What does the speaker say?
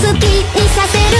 好きにさせる